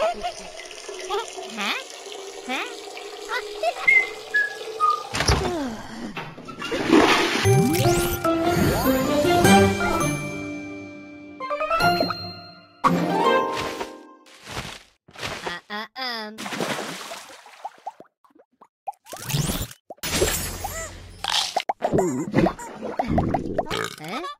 Hả? Hả? À, à, um. Hả?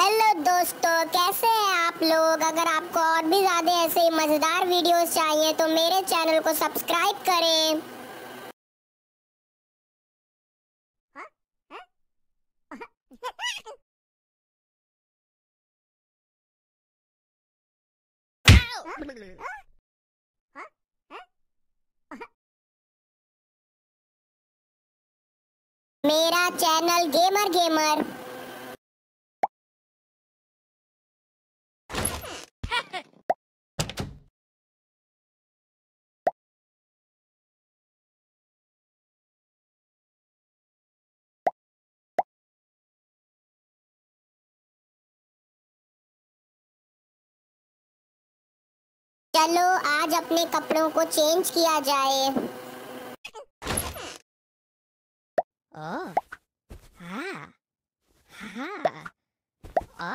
Hello दोस्तों, कैसे हैं आप लोग? अगर आपको और भी ज़्यादा ऐसे ही मज़ेदार वीडियोस चाहिए तो मेरे चैनल को सब्सक्राइब करें। मेरा चैनल गेमर गेमर। चलो आज अपने कपड़ों को चेंज किया जाए। ओ, हाँ, ओ,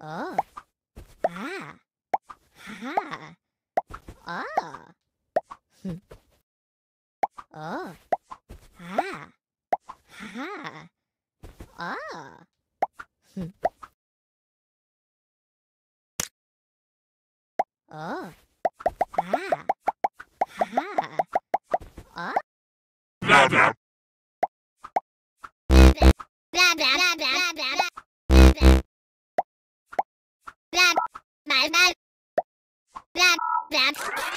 ओ, Oh. Ha. Ha. Ah. Oh. oh. Ah. Ha. blah, Blah blah. Blah blah blah blah blah. Blah. Blah. Blah. Blah. Blah.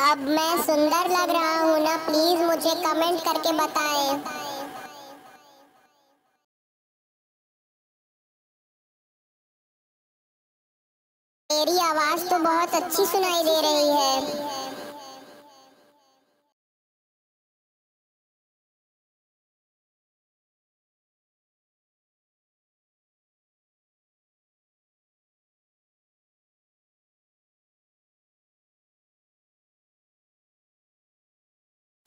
अब मैं सुंदर लग रहा हूँ ना प्लीज़ मुझे कमेंट करके बताएँ। मेरी आवाज़ तो बहुत अच्छी सुनाई दे रही है।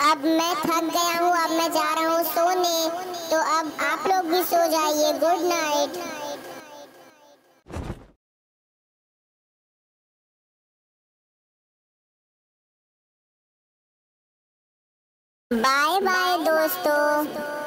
अब मैं थक गया हूँ, अब मैं जा रहा हूँ सोने। तो अब आप लोग भी सो जाइए। गुड नाइट बाय बाय दोस्तों.